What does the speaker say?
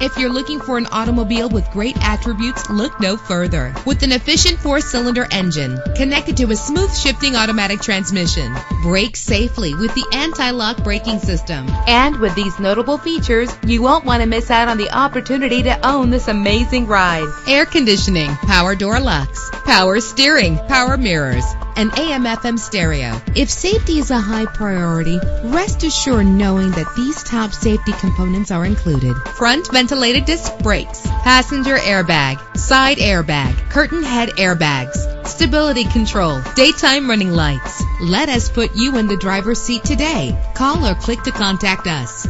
If you're looking for an automobile with great attributes, look no further. With an efficient four-cylinder engine connected to a smooth shifting automatic transmission, brake safely with the anti-lock braking system. And with these notable features, you won't want to miss out on the opportunity to own this amazing ride. Air conditioning, power door locks, power steering, power mirrors, and AM FM stereo. If safety is a high priority, rest assured knowing that these top safety components are included. Front ventilated disc brakes, passenger airbag, side airbag, curtain head airbags, stability control, daytime running lights. Let us put you in the driver's seat today. Call or click to contact us.